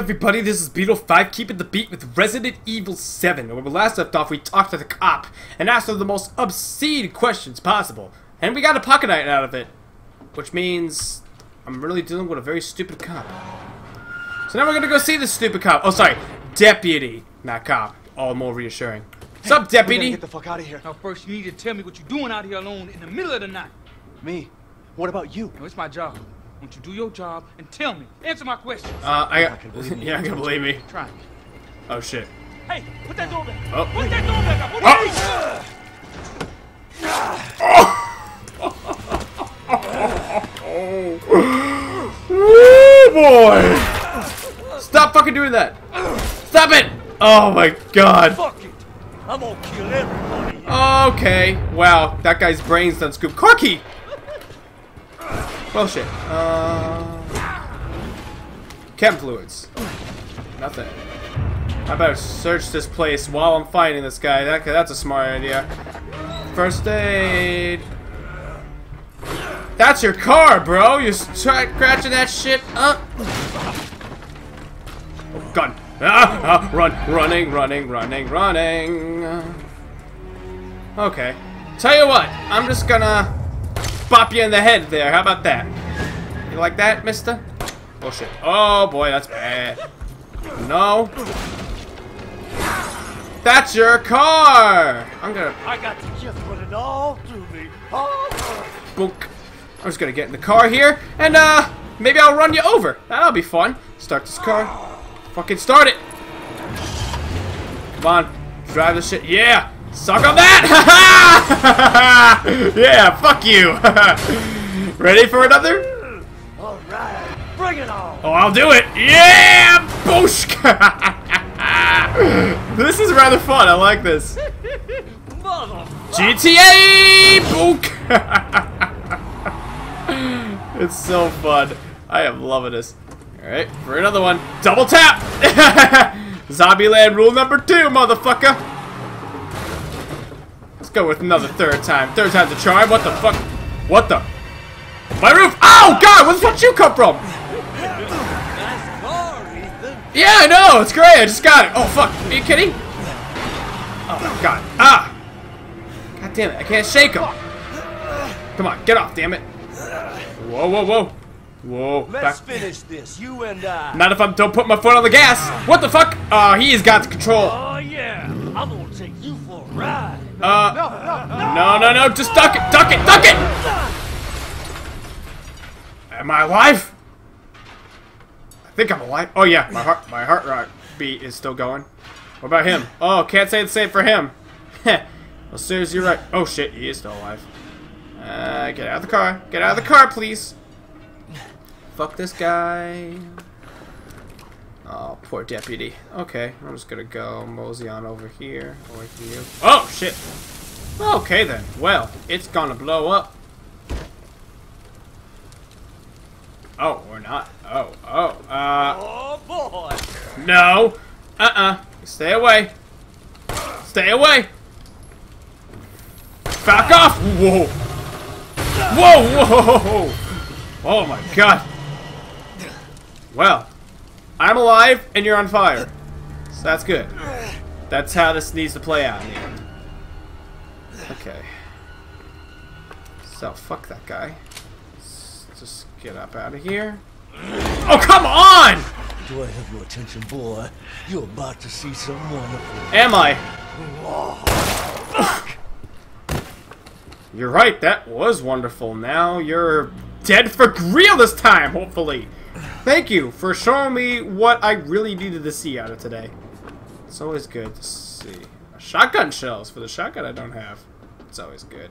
everybody? This is Beatle5 keeping the beat with Resident Evil 7. When we last left off, we talked to the cop and asked her the most obscene questions possible. And we got a pocket knife out of it. Which means I'm really dealing with a very stupid cop. So now we're gonna go see this stupid cop. Oh, sorry. Deputy, not cop. All more reassuring. What's up, deputy? get the fuck out of here. Now, first, you need to tell me what you're doing out here alone in the middle of the night. Me? What about you? No, it's my job. Won't you do your job and tell me? Answer my questions. Uh, I I can believe me. yeah, I can believe me. Try me. Oh shit. Hey, put that door back. Oh. Put that door back up. What Woo boy! Stop fucking doing that! Stop it! Oh my god. Fuck it! I'm gonna kill everybody. Okay. Wow, that guy's brains done scoop. Corky! Well shit. Uh Chem fluids. Nothing. I better search this place while I'm fighting this guy. That, that's a smart idea. First aid. That's your car, bro. You're scratching that shit up. Ah, ah, run, running, running, running, running. Okay. Tell you what, I'm just gonna bop you in the head there. How about that? You like that, mister? Oh shit. Oh boy, that's bad. No. That's your car! I'm gonna I got to just put it all through me. Oh. book. I'm just gonna get in the car here, and uh, maybe I'll run you over. That'll be fun. Start this car. Fucking start it. Come on, drive this shit. Yeah, suck on that. yeah, fuck you. Ready for another? All right, bring it on. Oh, I'll do it. Yeah, boosh. this is rather fun. I like this. GTA Book! it's so fun. I am loving this. Alright, for another one. Double tap! Zombieland rule number two, motherfucker! Let's go with another third time. Third time's a charm. What the fuck? What the? My roof! Oh, God! Where the fuck you come from? Yeah, I know! It's great! I just got it! Oh, fuck! Are you kidding? Oh, God. Ah! God damn it, I can't shake him! Come on, get off, damn it! Whoa, whoa, whoa! Whoa, Let's back. finish this, you and I. Not if I don't put my foot on the gas! What the fuck? Uh, he's got control! Oh yeah, I'm gonna take you for a ride. Uh, no, no, no, no, no. just duck it, duck it, duck it! Am I alive? I think I'm alive. Oh yeah, my heart, my heart rate beat is still going. What about him? Oh, can't say the same for him. well, seriously, you're right. Oh shit, he is still alive. Uh, get out of the car. Get out of the car, please. Fuck this guy. Oh, poor deputy. Okay, I'm just gonna go mosey on over here. Over here. Oh, shit. Okay then. Well, it's gonna blow up. Oh, or not. Oh, oh. Uh, Oh boy. no. Uh-uh. Stay away. Stay away. Back off. Whoa. Whoa, whoa. Oh my god. Well, I'm alive and you're on fire. So that's good. That's how this needs to play out in the end. Okay. So, fuck that guy. Let's just get up out of here. Oh, come on! Do I have your attention, boy? You're about to see some wonderful. Am I? You're right, that was wonderful. Now you're dead for real this time, hopefully. Thank you for showing me what I really needed to see out of today. It's always good to see. Shotgun shells for the shotgun I don't have. It's always good.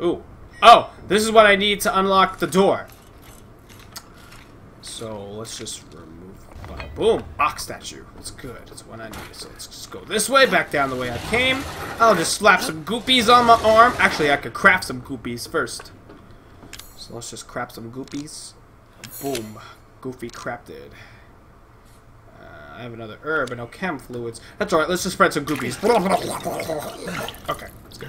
Ooh. Oh, this is what I need to unlock the door. So let's just remove. Boom! Ox statue. That's good. That's what I need. So let's just go this way, back down the way I came. I'll just slap some goopies on my arm. Actually, I could craft some goopies first. So let's just craft some goopies. Boom. Goofy crafted. Uh, I have another herb and no chem fluids. That's alright, let's just spread some goopies. Okay, let's go.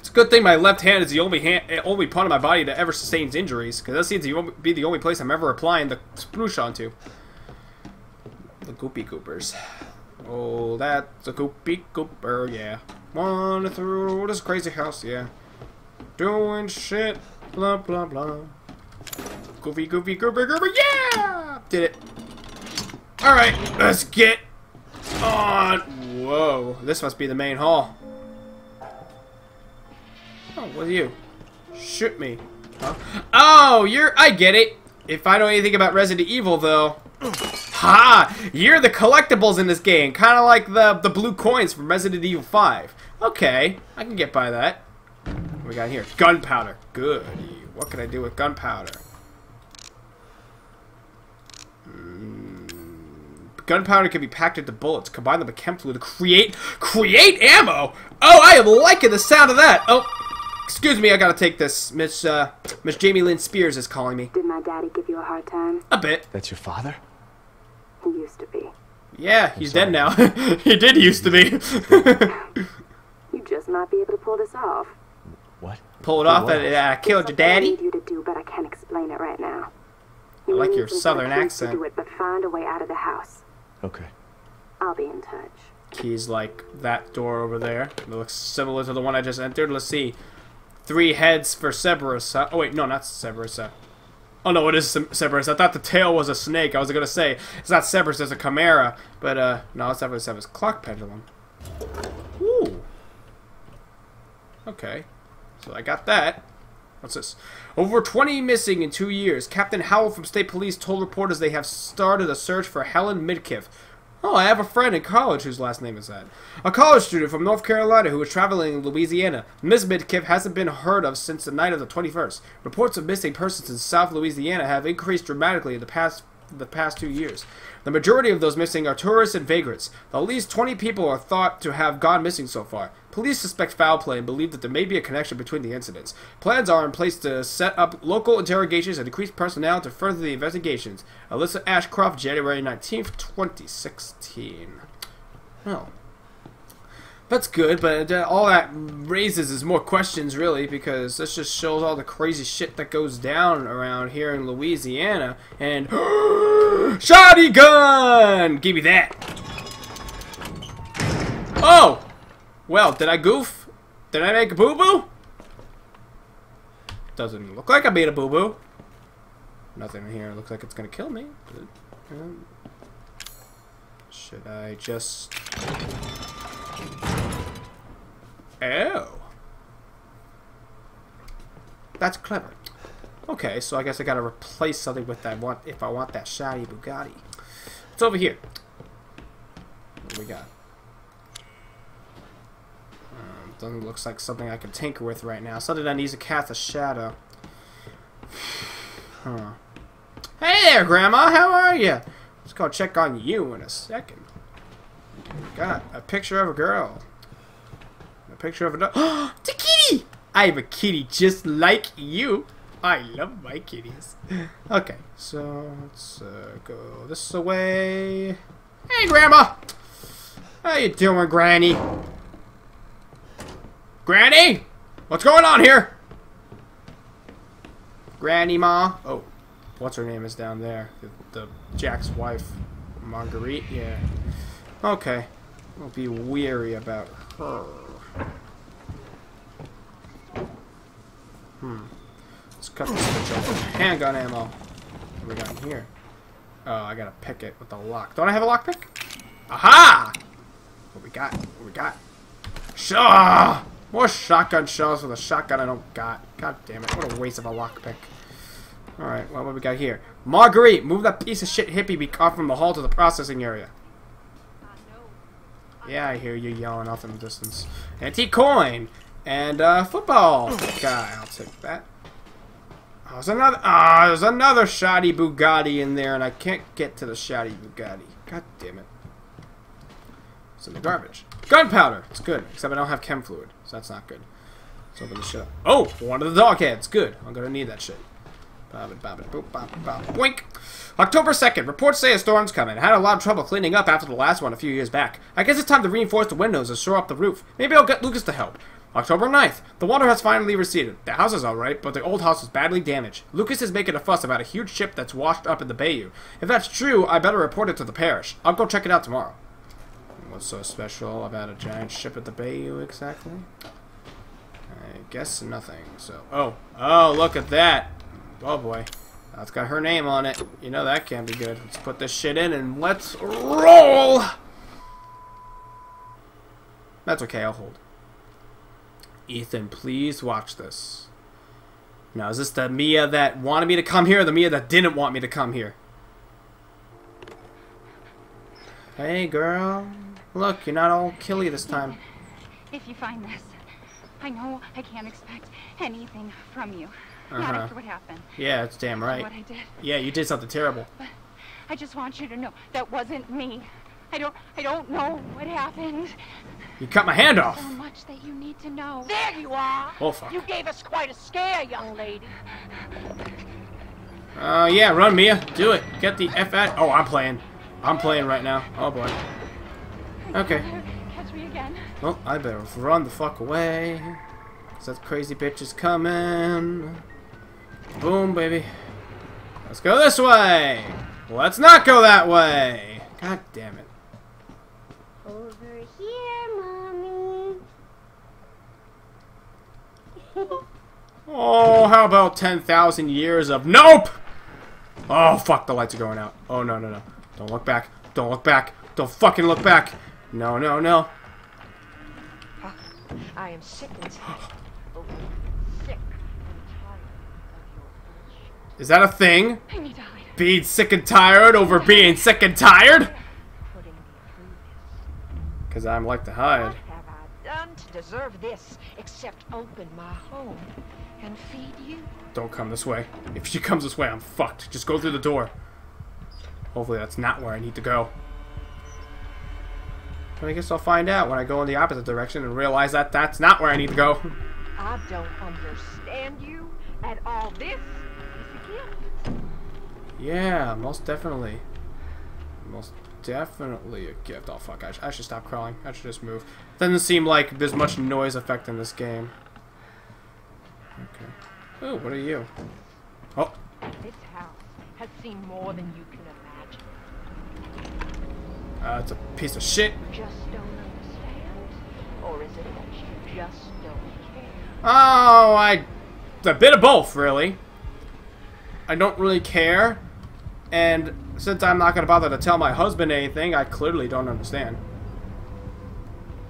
It's a good thing my left hand is the only hand, only part of my body that ever sustains injuries, because that seems to be the only place I'm ever applying the spruce onto. The goopy goopers. Oh, that's a goopy gooper, yeah. Wanna through this crazy house, yeah. Doing shit, blah blah blah. Goofy, goofy, gooper, gooper, yeah! Did it. Alright, let's get on. Whoa, this must be the main hall. Oh, what are you? Shoot me. Huh? Oh, you're. I get it. If I know anything about Resident Evil, though. Ha! You're the collectibles in this game. Kind of like the, the blue coins from Resident Evil 5. Okay, I can get by that. What we got here? Gunpowder. Good. What can I do with gunpowder? Gunpowder can be packed into bullets. Combine them with chem fluid to create create ammo. Oh, I am liking the sound of that. Oh, excuse me, I gotta take this. Miss uh, Miss Jamie Lynn Spears is calling me. Did my daddy give you a hard time? A bit. That's your father? He used to be. Yeah, he's dead now. he did used to be. You just might be able to pull this off. What? Pull it off What? and uh, killed your Something I daddy. need you to do, but I can't explain it right now. I like your need some southern keys to accent. Do it, but find a way out of the house. Okay. I'll be in touch. Keys like that door over there. It looks similar to the one I just entered. Let's see. Three heads for Cerberus. Huh? Oh wait, no, not Cerberus. Uh, oh no, it is Cer- Cerberus. I thought the tail was a snake. I was gonna say it's not Cerberus, it's a chimera. But uh, no, it's definitely Cerberus. Clock pendulum. Ooh. Okay. So I got that. What's this? Over 20 missing in two years. Captain Howell from State Police told reporters they have started a search for Helen Midkiff. Oh, I have a friend in college whose last name is that. A college student from North Carolina who was traveling in Louisiana. Miss Midkiff hasn't been heard of since the night of the 21st. Reports of missing persons in South Louisiana have increased dramatically in the past the past two years. The majority of those missing are tourists and vagrants. At least 20 people are thought to have gone missing so far. Police suspect foul play and believe that there may be a connection between the incidents. Plans are in place to set up local interrogations and increase personnel to further the investigations. Alyssa Ashcroft, January 19th, 2016. Oh. That's good, but uh, all that raises is more questions, really, because this just shows all the crazy shit that goes down around here in Louisiana. And shoddy gun, give me that. Oh, well, did I goof? Did I make a boo boo? Doesn't look like I made a boo boo. Nothing here looks like it's gonna kill me. should I just? Oh. That's clever. Okay, so I guess I gotta replace something with that want if I want that shiny Bugatti. It's over here. What we got? Um, doesn't looks like something I can tinker with right now. Something that needs to cast a shadow. Huh. Hey there, Grandma. How are you? Let's go check on you in a second. Got a picture of a girl. A picture of a dog. I have a kitty just like you. I love my kitties. Okay, so let's uh, go this way. Hey, Grandma! How you doing, Granny? Granny? What's going on here? Granny Ma? Oh, what's her name is down there? The, the Jack's wife. Marguerite? Yeah. Okay. I'll be weary about her. Hmm. Let's cut the switch open. Handgun ammo. What we got in here? Oh, I gotta pick it with the lock. Don't I have a lockpick? Aha! What we got? What we got? Shaw! More shotgun shells with a shotgun I don't got. God damn it. What a waste of a lockpick. Alright, well, what we got here? Marguerite, move that piece of shit hippie be caught from the hall to the processing area. Yeah, I hear you yelling off in the distance. Antique coin! And, uh, football guy. I'll take that. Oh, there's another, ah, there's another shoddy Bugatti in there, and I can't get to the shoddy Bugatti. God damn it. It's in the garbage. Gunpowder! It's good, except I don't have chem fluid, so that's not good. Let's open this shit up. Oh, one of the dog heads. Good. I'm gonna need that shit. bob Bobbit, bobbit, boop, bobbit, bobbit. Wink! October 2nd. Reports say a storm's coming. Had a lot of trouble cleaning up after the last one a few years back. I guess it's time to reinforce the windows and shore up the roof. Maybe I'll get Lucas to help. October 9th. The water has finally receded. The house is alright, but the old house is badly damaged. Lucas is making a fuss about a huge ship that's washed up in the bayou. If that's true, I better report it to the parish. I'll go check it out tomorrow. What's so special about a giant ship at the bayou exactly? I guess nothing. So, oh, oh, look at that. Oh boy, that's got her name on it. You know that can't be good. Let's put this shit in and let's roll. That's okay. I'll hold. Ethan, please watch this. Now, is this the Mia that wanted me to come here, or the Mia that didn't want me to come here? Hey, girl. Look, you're not all killy this time. If you find this, I know I can't expect anything from you. Not Uh-huh. after what happened. Yeah, it's damn right. What I did. Yeah, you did something terrible. But I just want you to know that wasn't me. I don't I don't know what happened. You cut my hand off. So much that you need to know. There you are. Oh, fuck. You gave us quite a scare, young lady. Uh, yeah, run, Mia. Do it. Get the F out. Oh, I'm playing. I'm playing right now. Oh, boy. Okay. Catch me again. Well, I better run the fuck away. Cause that crazy bitch is coming. Boom, baby. Let's go this way. Let's not go that way. God damn it. Over here, mommy. Oh, how about 10,000 years of nope? Oh, fuck, the lights are going out. Oh, no, no, no. Don't look back. Don't look back. Don't fucking look back. No, no, no. I am sick and tired. Sick and tired of your bullshit. Is that a thing? I need to hide. Being sick and tired over being sick and tired? Putting me through this. Because I'm like to hide. What have I done to deserve this except open my home and feed you? Don't come this way. If she comes this way, I'm fucked. Just go through the door. Hopefully that's not where I need to go. But I guess I'll find out when I go in the opposite direction and realize that that's not where I need to go. I don't understand you at all. This is a gift. Yeah, most definitely. Most definitely a gift. Oh, fuck. I, sh I should stop crawling. I should just move. Doesn't seem like there's much noise effect in this game. Okay. Ooh, what are you? Oh, This house has seen more than you can imagine. uh, it's a piece of shit. Just don't understand? Or is it that you just don't care? Oh, I... A bit of both, really. I don't really care. And since I'm not going to bother to tell my husband anything, I clearly don't understand.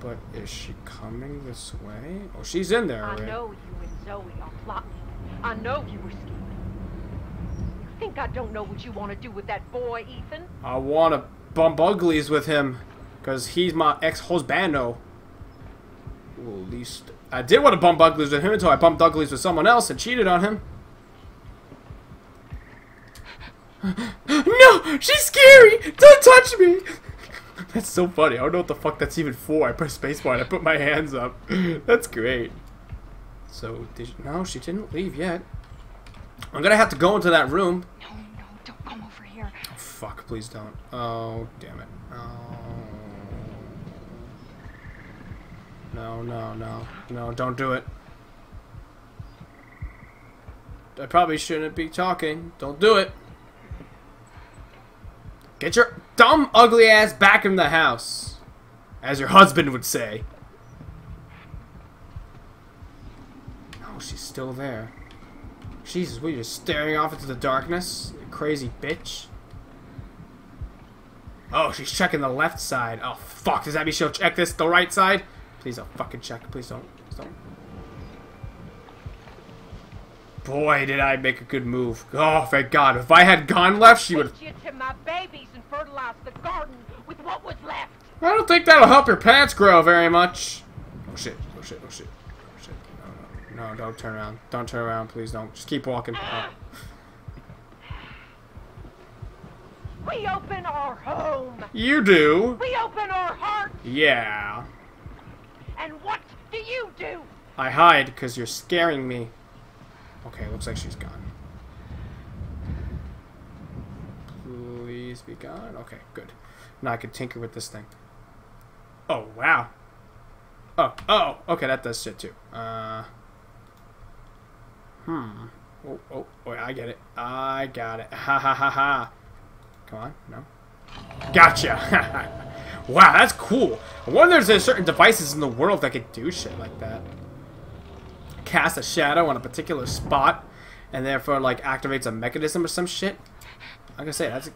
But is she coming this way? Oh, she's in there I know you and Zoe are plotting. I know you were scheming. You think I don't know what you want to do with that boy, Ethan? I want to bump uglies with him. Because he's my ex-husbando. Well, at least... I did want to bump uglies with him until I bumped uglies with someone else and cheated on him. No! She's scary! Don't touch me! That's so funny. I don't know what the fuck that's even for. I press spacebar and I put my hands up. That's great. So, did she, no, she didn't leave yet. I'm gonna have to go into that room. No, no, don't come over here. Oh, fuck, please don't. Oh, damn it. Oh. No, no, no. No, don't do it. I probably shouldn't be talking. Don't do it. Get your dumb, ugly ass back in the house. As your husband would say. Oh, she's still there. Jesus, you're just staring off into the darkness? You crazy bitch. Oh, she's checking the left side. Oh, fuck. Does that mean she'll check this, the right side? Please don't fucking check. Please don't. Please don't. Boy, did I make a good move. Oh, thank God. If I had gone left, she would... Take you to my babies and fertilize the garden with what was left. I don't think that'll help your plants grow very much. Oh, shit. Oh, shit. Oh, shit. Oh, shit. No, no. No, don't turn around. Don't turn around, please don't. Just keep walking. Oh. We open our home. You do. We open our hearts. Yeah. And what do you do? I hide because you're scaring me. Okay, looks like she's gone. Be gone. Okay, good. Now I can tinker with this thing. Oh, wow. Oh, oh, okay, that does shit too. Uh, hmm. Oh, oh, oh, I get it. I got it. Ha ha ha ha. Come on, no. Gotcha. wow, that's cool. I wonder if there's certain devices in the world that could do shit like that. Cast a shadow on a particular spot, and therefore, like, activates a mechanism or some shit. Like I say, that's...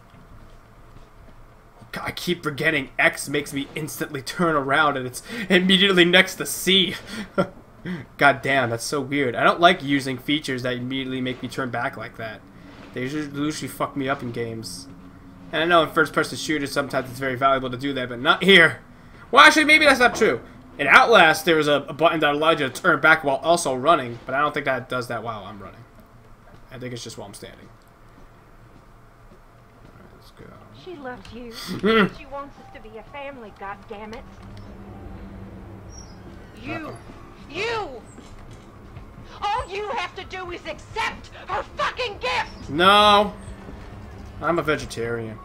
I keep forgetting X makes me instantly turn around, and it's immediately next to C. God damn, that's so weird. I don't like using features that immediately make me turn back like that. They usually, usually fuck me up in games. And I know in first-person shooters sometimes it's very valuable to do that, but not here. Well, actually, maybe that's not true. In Outlast, there was a, a button that allowed you to turn back while also running, but I don't think that does that while I'm running. I think it's just while I'm standing. Alright, let's go. She loves you. she wants us to be a family, goddammit. You! You! All you have to do is accept her fucking gift! No! I'm a vegetarian.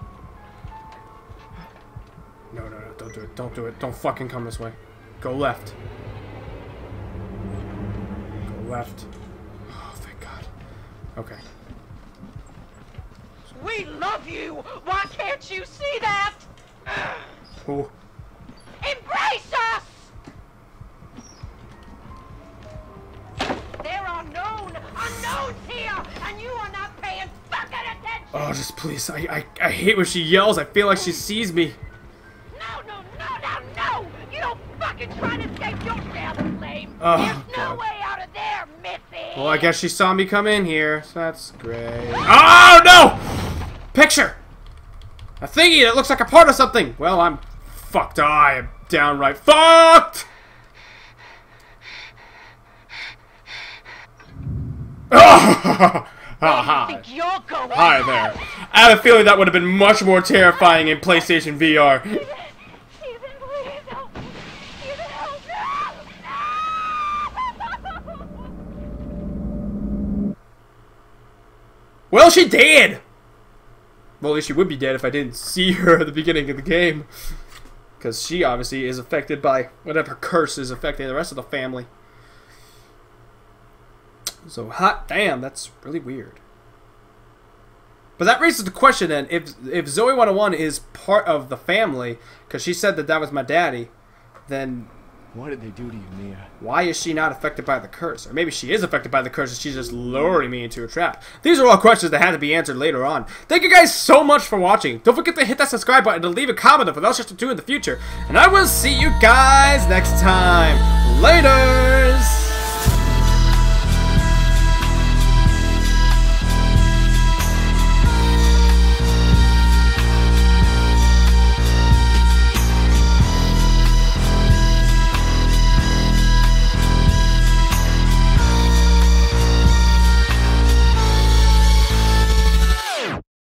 No, no, no, don't do it. Don't do it. Don't fucking come this way. Go left. Go left. Oh, thank God. Okay. We love you! Why can't you see that? Ooh. Embrace us! There are known unknowns here, and you are not paying fucking attention! Oh, just please. I, I, I hate when she yells. I feel like she sees me. No, no, no, no, no! You don't fucking try to escape your damn flame! Oh, There's no God. way out of there, Missy! Well, I guess she saw me come in here, so that's great. Oh, no! Picture! A thingy that looks like a part of something! Well, I'm fucked. I am downright fucked! Oh! Hi. think you're going? Hi there. I have a feeling that would have been much more terrifying in PlayStation VR. Ethan, please help me! Ethan, help! No! No! Well, she did! Well, at least she would be dead if I didn't see her at the beginning of the game. Because she obviously is affected by whatever curse is affecting the rest of the family. So, hot damn, that's really weird. But that raises the question then, if, if Zoe 101 is part of the family, because she said that that was my daddy, then What did they do to you, Mia? why is she not affected by the curse? Or maybe she is affected by the curse and she's just luring me into a trap. These are all questions that had to be answered later on. Thank you guys so much for watching. Don't forget to hit that subscribe button to leave a comment for else just to do in the future. And I will see you guys next time. Later!